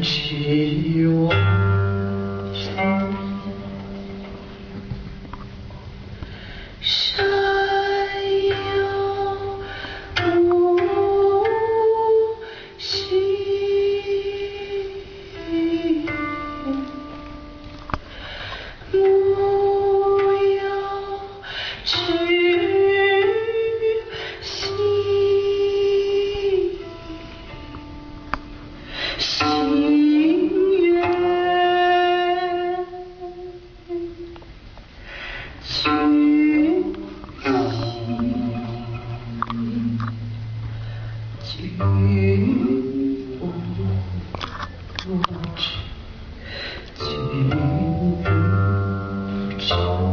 起我 Show.